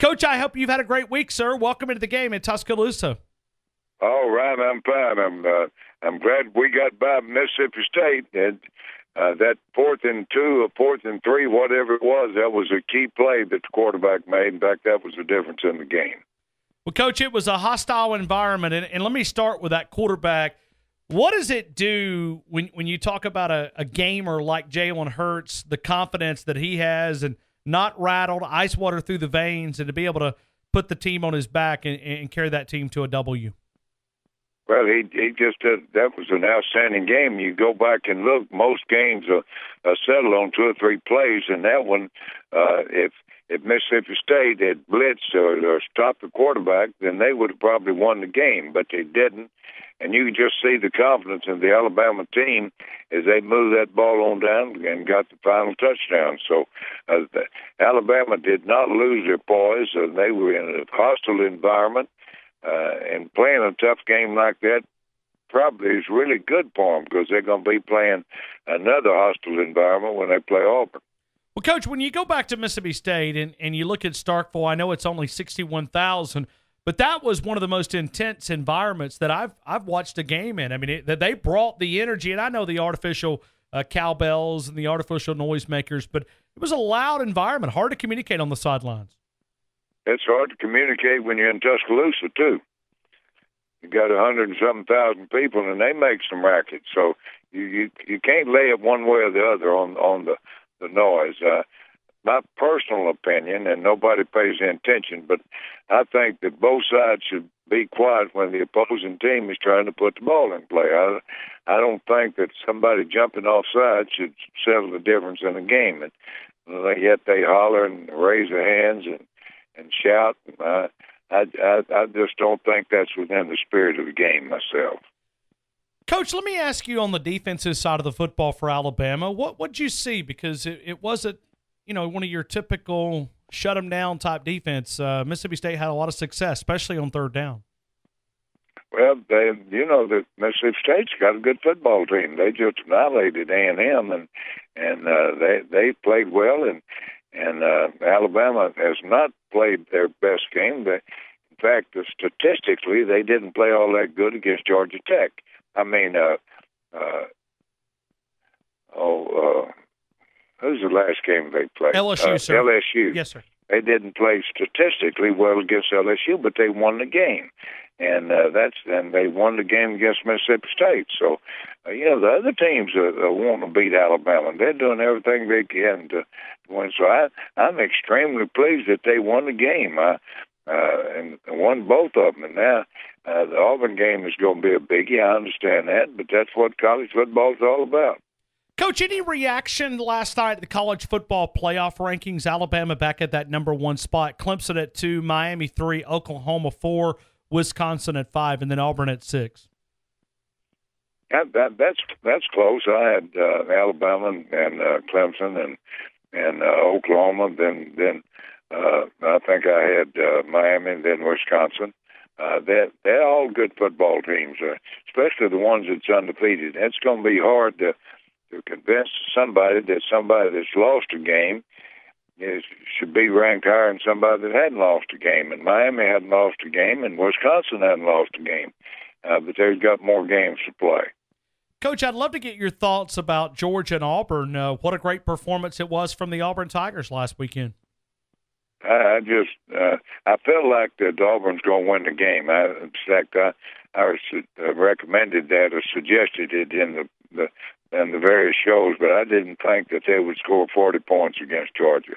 Coach, I hope you've had a great week, sir. Welcome into the game in Tuscaloosa. All right, I'm fine. I'm uh, I'm glad we got by Mississippi State. And uh, that fourth and two or fourth and three, whatever it was, that was a key play that the quarterback made. In fact, that was the difference in the game. Well, Coach, it was a hostile environment, and, and let me start with that quarterback. What does it do when when you talk about a, a gamer like Jalen Hurts, the confidence that he has, and not rattled, ice water through the veins, and to be able to put the team on his back and, and carry that team to a W? Well, he he just did, that was an outstanding game. You go back and look; most games are, are settled on two or three plays, and that one, uh, if if Mississippi State had blitzed or, or stopped the quarterback, then they would have probably won the game. But they didn't, and you can just see the confidence in the Alabama team as they moved that ball on down and got the final touchdown. So uh, the, Alabama did not lose their poise. Uh, they were in a hostile environment uh, and playing a tough game like that probably is really good for them because they're going to be playing another hostile environment when they play Auburn. Well, Coach, when you go back to Mississippi State and, and you look at Starkville, I know it's only 61,000, but that was one of the most intense environments that I've I've watched a game in. I mean, it, they brought the energy, and I know the artificial uh, cowbells and the artificial noisemakers, but it was a loud environment, hard to communicate on the sidelines it's hard to communicate when you're in Tuscaloosa too. You got a hundred and something thousand people, and they make some racket. So you you you can't lay it one way or the other on on the the noise. Uh, my personal opinion, and nobody pays attention, but I think that both sides should be quiet when the opposing team is trying to put the ball in play. I, I don't think that somebody jumping offside should settle the difference in the game. And yet they holler and raise their hands and and shout. Uh, I, I I just don't think that's within the spirit of the game myself. Coach, let me ask you on the defensive side of the football for Alabama, what what you see? Because it, it wasn't, you know, one of your typical shut them down type defense. Uh, Mississippi State had a lot of success, especially on third down. Well, they, you know, the Mississippi State's got a good football team. They just annihilated A and M, and and uh, they they played well, and and uh, Alabama has not played their best game. They, in fact, statistically, they didn't play all that good against Georgia Tech. I mean, uh, uh, oh, uh, who's the last game they played? LSU, uh, sir. LSU. Yes, sir. They didn't play statistically well against LSU, but they won the game, and uh, that's and they won the game against Mississippi State. So, uh, you know, the other teams are, are wanting to beat Alabama. They're doing everything they can to win. So I, I'm extremely pleased that they won the game. I, uh, and won both of them. And now uh, the Auburn game is going to be a biggie. I understand that, but that's what college football is all about. Coach, any reaction last night at the college football playoff rankings? Alabama back at that number one spot, Clemson at two, Miami three, Oklahoma four, Wisconsin at five, and then Auburn at six. That, that that's that's close. I had uh, Alabama and uh, Clemson and and uh, Oklahoma. Then then uh, I think I had uh, Miami and then Wisconsin. Uh, they're, they're all good football teams, uh, especially the ones that's undefeated. It's going to be hard to to convince somebody that somebody that's lost a game is should be ranked higher than somebody that hadn't lost a game. And Miami hadn't lost a game, and Wisconsin hadn't lost a game, uh, but they've got more games to play. Coach, I'd love to get your thoughts about Georgia and Auburn. Uh, what a great performance it was from the Auburn Tigers last weekend. I just uh, I felt like that Auburn's going to win the game. I, in fact, I, I uh, recommended that or suggested it in the, the in the various shows, but I didn't think that they would score 40 points against Georgia.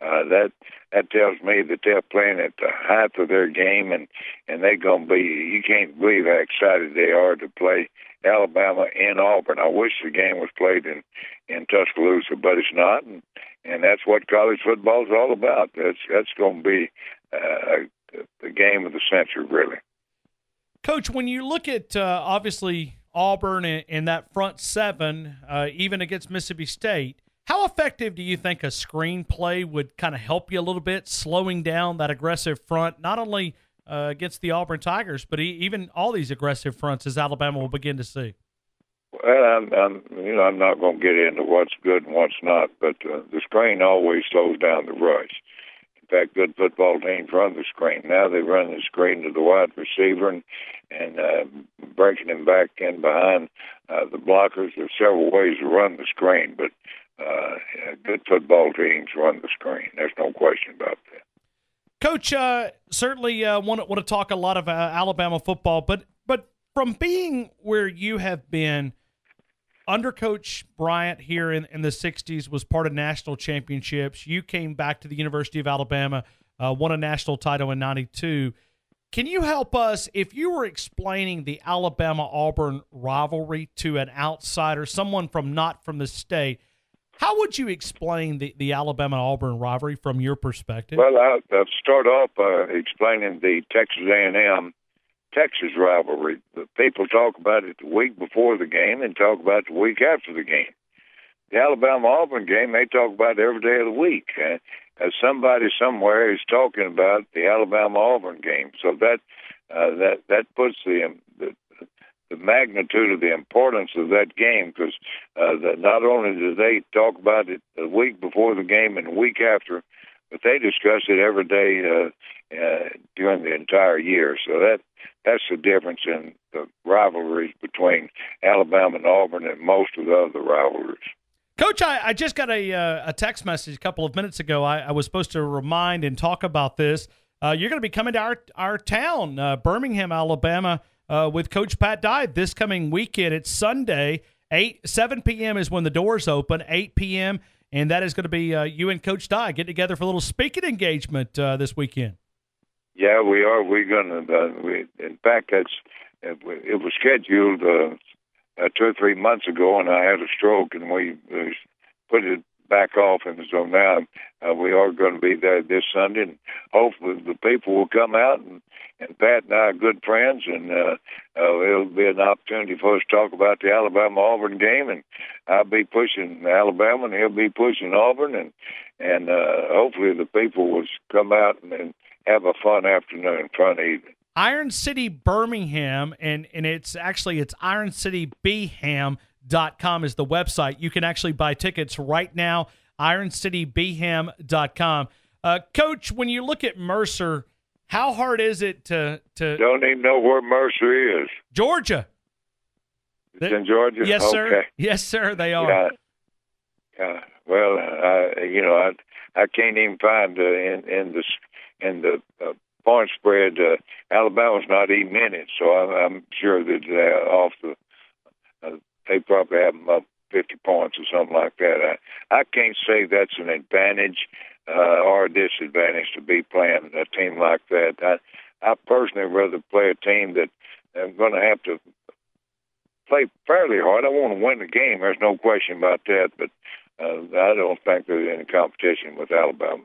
Uh, that that tells me that they're playing at the height of their game, and and they're going to be. You can't believe how excited they are to play Alabama and Auburn. I wish the game was played in in Tuscaloosa, but it's not, and and that's what college football is all about. That's that's going to be uh, the game of the century, really. Coach, when you look at uh, obviously Auburn and, that front seven, uh, even against Mississippi State, how effective do you think a screenplay would kind of help you a little bit, slowing down that aggressive front, not only uh, against the Auburn Tigers, but even all these aggressive fronts as Alabama will begin to see? Well, I'm, I'm you know I'm not going to get into what's good and what's not, but uh, the screen always slows down the rush. In fact, good football teams run the screen. Now they run the screen to the wide receiver and and uh, breaking him back in behind uh, the blockers. There's several ways to run the screen, but uh, good football teams run the screen. There's no question about that. Coach, uh, certainly uh, want to want to talk a lot of uh, Alabama football, but but from being where you have been under Coach Bryant here in, in the 60s, was part of national championships. You came back to the University of Alabama, uh, won a national title in 92. Can you help us if you were explaining the Alabama Auburn rivalry to an outsider, someone from not from the state? How would you explain the, the Alabama Auburn rivalry from your perspective? Well, I'll, I'll start off uh, explaining the Texas A&M Texas rivalry. The people talk about it the week before the game and talk about it the week after the game. The Alabama Auburn game, they talk about every day of the week. Uh, somebody somewhere is talking about the Alabama Auburn game, so that uh, that that puts the, um, the the magnitude of the importance of that game because uh, not only do they talk about it the week before the game and the week after, but they discuss it every day uh, uh, during the entire year. So that that's the difference in the rivalries between Alabama and Auburn and most of the other rivalries. Coach, I, I just got a, uh, a text message a couple of minutes ago. I, I was supposed to remind and talk about this. Uh, you're going to be coming to our our town, uh, Birmingham, Alabama, uh, with Coach Pat Dye this coming weekend. It's Sunday, eight seven p.m. is when the doors open. Eight p.m. and that is going to be uh, you and Coach Dye get together for a little speaking engagement uh, this weekend. Yeah, we are. We're to. Uh, we, in fact, that's it, was scheduled uh, uh, two or three months ago, and I had a stroke, and we, we put it back off, and so now uh, we are going to be there this Sunday, and hopefully the people will come out and. And Pat and I are good friends, and uh, uh, it'll be an opportunity for us to talk about the Alabama Auburn game. And I'll be pushing Alabama, and he'll be pushing Auburn, and and uh, hopefully the people will come out and, and have a fun afternoon, fun evening. Iron City Birmingham, and, and it's actually it's ironcitybham.com is the website. You can actually buy tickets right now, ironcitybham.com. Uh, Coach, when you look at Mercer, how hard is it to to don't even know where Mercer is? Georgia. It's in Georgia. Yes, sir. Okay. Yes, sir. They are. Yeah. yeah. Well, I, you know, I I can't even find uh, in in the and the uh, point spread, uh, Alabama's not even in it, so I'm, I'm sure that uh, off the uh, they probably have them up 50 points or something like that. I I can't say that's an advantage uh, or a disadvantage to be playing a team like that. I I personally rather play a team that I'm going to have to play fairly hard. I want to win the game. There's no question about that, but uh, I don't think there's any competition with Alabama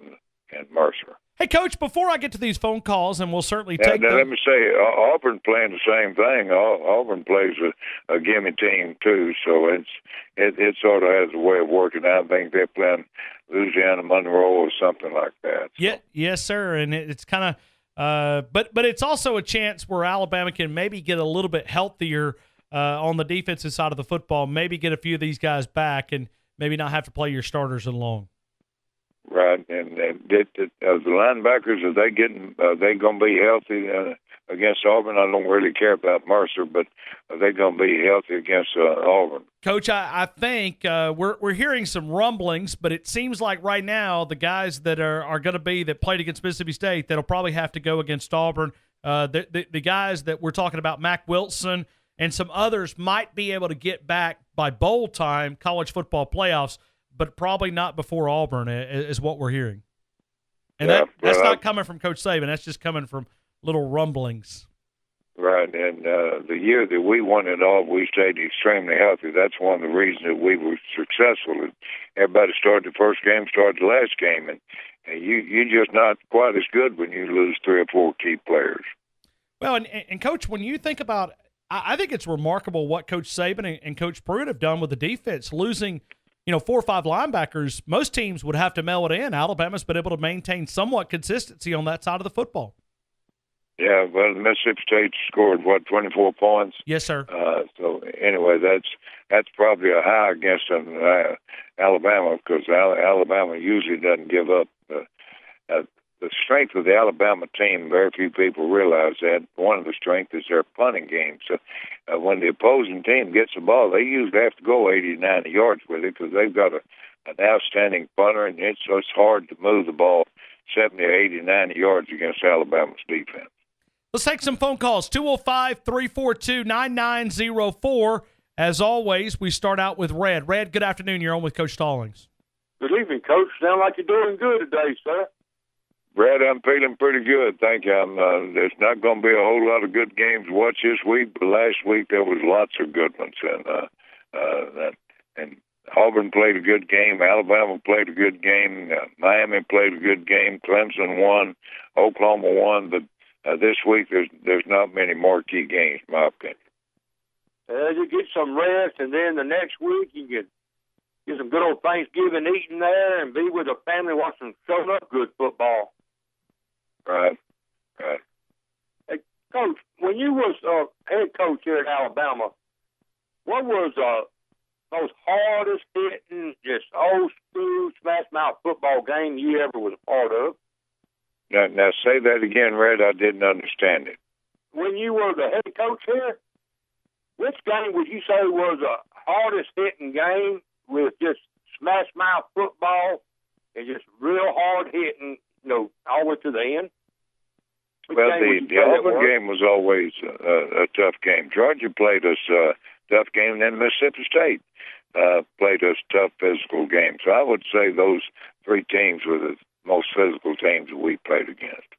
and Mercer. Hey, Coach, before I get to these phone calls, and we'll certainly take. Now, them. let me say, Auburn playing the same thing. Auburn plays a, a gimme team too, so it's it, it sort of has a way of working. Out. I think they're playing Louisiana Monroe or something like that. So. Yeah, yes, sir, and it's kind of. Uh, but but it's also a chance where Alabama can maybe get a little bit healthier uh, on the defensive side of the football. Maybe get a few of these guys back, and maybe not have to play your starters along. Right, and, and did, did, uh, the linebackers are they getting? Are they going to be healthy uh, against Auburn? I don't really care about Mercer, but are they going to be healthy against uh, Auburn? Coach, I, I think uh, we're we're hearing some rumblings, but it seems like right now the guys that are, are going to be that played against Mississippi State that'll probably have to go against Auburn. Uh, the, the the guys that we're talking about, Mack Wilson and some others, might be able to get back by bowl time, college football playoffs but probably not before Auburn, is what we're hearing. And yeah, that, that's well, not coming from Coach Saban. That's just coming from little rumblings. Right, and uh, the year that we won it all, we stayed extremely healthy. That's one of the reasons that we were successful. Everybody started the first game, started the last game, and, and you you're just not quite as good when you lose three or four key players. Well, and, and coach, when you think about, I, I think it's remarkable what Coach Saban and, and Coach Pruitt have done with the defense, losing you know, four or five linebackers, most teams would have to mail it in. Alabama's been able to maintain somewhat consistency on that side of the football. Yeah, well, Mississippi State scored what twenty four points. Yes, sir. Uh, so anyway, that's that's probably a high against uh, Alabama because Alabama usually doesn't give up the strength of the Alabama team, very few people realize that. One of the strengths is their punting game. So uh, when the opposing team gets the ball, they usually have to go 80 90 yards with it because they've got a, an outstanding punter, and it's, so it's hard to move the ball 70 or 80, 90 yards against Alabama's defense. Let's take some phone calls 205 342 9904. As always, we start out with Red. Red, good afternoon. You're on with Coach Stallings. Good evening, Coach. Sound like you're doing good today, sir. Brad, I'm feeling pretty good. Thank you. I'm, uh, there's not going to be a whole lot of good games to watch this week, but last week there was lots of good ones, and uh, uh, that, and Auburn played a good game. Alabama played a good game. Uh, Miami played a good game. Clemson won. Oklahoma won. But uh, this week there's there's not many marquee games, in my opinion. Uh, you get some rest, and then the next week you get get some good old Thanksgiving eating there, and be with the family watching some up good football. Right, right. Hey, Coach, when you was uh, head coach here at Alabama, what was uh, most hardest hitting, just old school smash mouth football game you ever was a part of? Now, now say that again, Red. I didn't understand it. When you were the head coach here, which game would you say was the hardest hitting game with just smash mouth football and just real hard hitting, you know, all the way to the end? Which well, the, the Auburn game was always a, a tough game. Georgia played us a tough game, and then Mississippi State uh, played us tough physical games. So I would say those three teams were the most physical teams that we played against.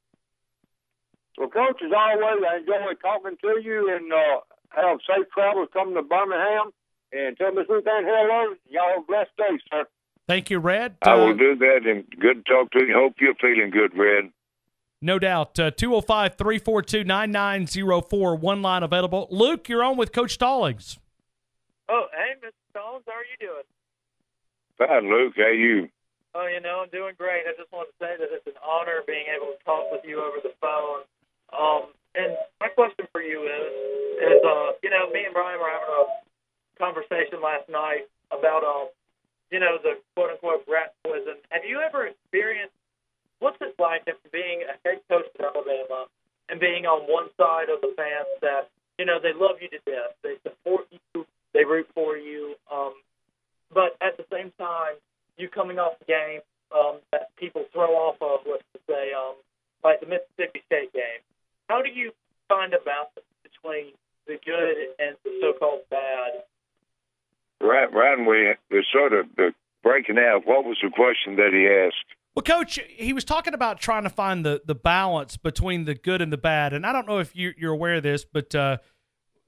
Well, Coach, as always, I enjoy talking to you and uh, have safe travels coming to Birmingham. And tell Miss Ruth Ann hello. Y'all have a blessed day, sir. Thank you, Red. I will uh, do that, and good to talk to you. Hope you're feeling good, Red. No doubt. Uh, 205 342 9904. One line available. Luke, you're on with Coach Stallings. Oh, hey, Mr. Stallings. How are you doing? Fine, Luke. How are you? Oh, you know, I'm doing great. I just want to say that it's an honor being able to talk with you over the phone. Um, and my question for you is, is uh, you know, me and Brian were having a conversation last night about, um, you know, the quote unquote rat poison. Have you ever experienced what's it like after being a head coach at Alabama and being on one side of the fence that you know they love you to death, they support you, they root for you, um, but at the same time, you coming off the game um, that people throw off of, let's say, um, like the Mississippi State game. How do you find a balance between the good and the so-called bad? Right, Ryan, we we're sort of breaking out. What was the question that he asked? Well, Coach, he was talking about trying to find the, the balance between the good and the bad. And I don't know if you, are aware of this, but uh,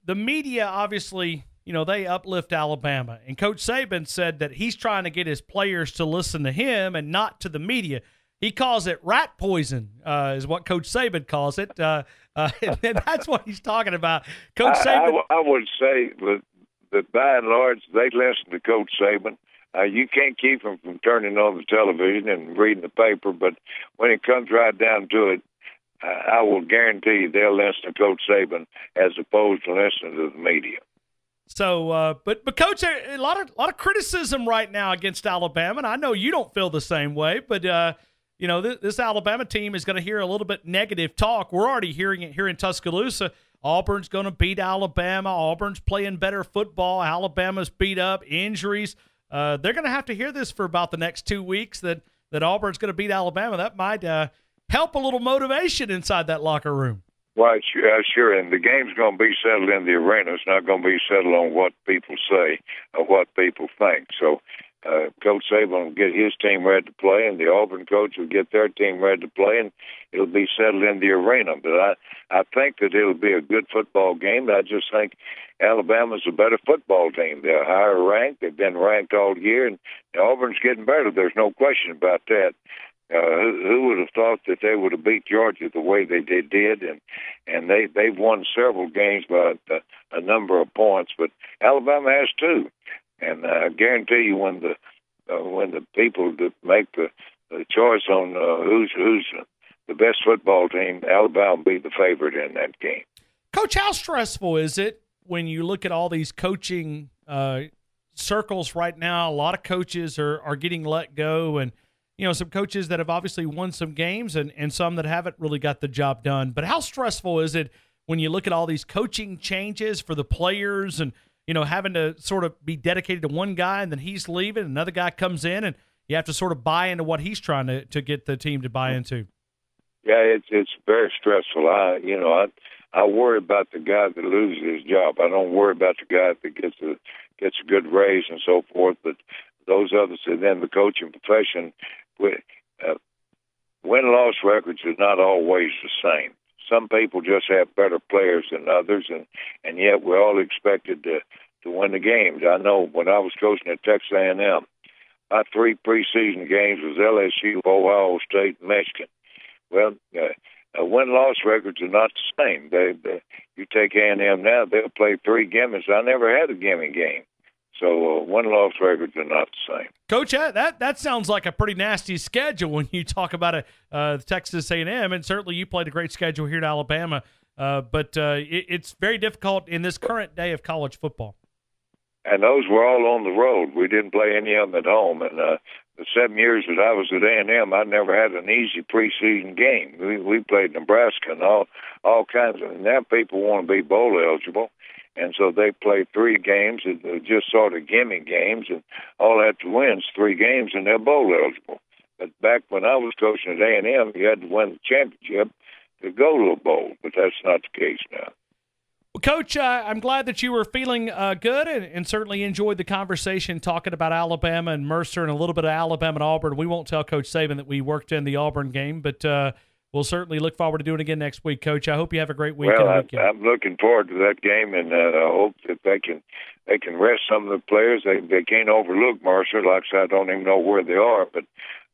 the media obviously, you know, they uplift Alabama. And Coach Saban said that he's trying to get his players to listen to him and not to the media. He calls it rat poison, uh, is what Coach Saban calls it. Uh, uh and that's what he's talking about. Coach Saban. I, I, I would say that, that by and large, they listen to Coach Saban uh, you can't keep them from turning on the television and reading the paper, but when it comes right down to it, uh, I will guarantee they'll listen to Coach Saban as opposed to listening to the media. So, uh, but but coach, a lot of a lot of criticism right now against Alabama, and I know you don't feel the same way, but uh, you know this Alabama team is going to hear a little bit negative talk. We're already hearing it here in Tuscaloosa. Auburn's going to beat Alabama. Auburn's playing better football. Alabama's beat up, injuries uh, they're going to have to hear this for about the next two weeks that that Auburn's going to beat Alabama. That might uh, help a little motivation inside that locker room. Well, sure, sure, and the game's going to be settled in the arena. It's not going to be settled on what people say or what people think. So, uh, Coach Saban will get his team ready to play, and the Auburn coach will get their team ready to play, and it'll be settled in the arena. But I, I think that it'll be a good football game. I just think Alabama's a better football team. They're higher ranked. They've been ranked all year, and Auburn's getting better. There's no question about that. Uh, who, who would have thought that they would have beat Georgia the way they did, did and and they they've won several games by a, a number of points, but Alabama has too, and I guarantee you when the uh, when the people that make the, the choice on uh, who's who's the best football team, Alabama will be the favorite in that game. Coach, how stressful is it when you look at all these coaching uh, circles right now? A lot of coaches are are getting let go and you know, some coaches that have obviously won some games and, and some that haven't really got the job done. But how stressful is it when you look at all these coaching changes for the players and, you know, having to sort of be dedicated to one guy and then he's leaving, another guy comes in and you have to sort of buy into what he's trying to, to get the team to buy into? Yeah, it's it's very stressful. I you know, I I worry about the guy that loses his job. I don't worry about the guy that gets a gets a good raise and so forth. But those others, and then the coaching profession, uh, win loss records are not always the same. Some people just have better players than others, and and yet we're all expected to to win the games. I know when I was coaching at Texas A&M, my three preseason games was LSU, Ohio State, and Michigan. Well, uh, uh, win loss records are not the same. They, they you take A&M now, they'll play three gimmies. I never had a gimme game. So uh, one loss records are not the same. Coach, that that sounds like a pretty nasty schedule when you talk about a uh, Texas A&M, and certainly you played a great schedule here at Alabama. Uh, but uh, it, it's very difficult in this current day of college football. And those were all on the road. We didn't play any of them at home. And uh, the seven years that I was at A&M, I never had an easy preseason game. We we played Nebraska and all all kinds of. And now people want to be bowl eligible and so they play three games, and just sort of gimme games, and all they have to win is three games, and they're bowl eligible. But back when I was coaching at A and M, you had to win the championship to go to a bowl, but that's not the case now. Well, Coach, uh, I'm glad that you were feeling uh, good and, and, certainly enjoyed the conversation talking about Alabama and Mercer and a little bit of Alabama and Auburn. We won't tell Coach Saban that we worked in the Auburn game, but uh, we'll certainly look forward to doing it again next week, Coach. I hope you have a great week. Well, I, am looking forward to that game, and uh, I hope that they can they can rest some of the players. They they can't overlook Mercer. Like I said, I don't even know where they are, but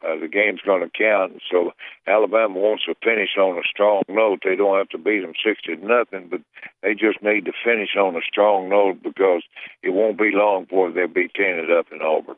uh, the game's going to count. So Alabama wants to finish on a strong note. They don't have to beat them sixty to nothing, but they just need to finish on a strong note because it won't be long before they'll be ten it up in Auburn.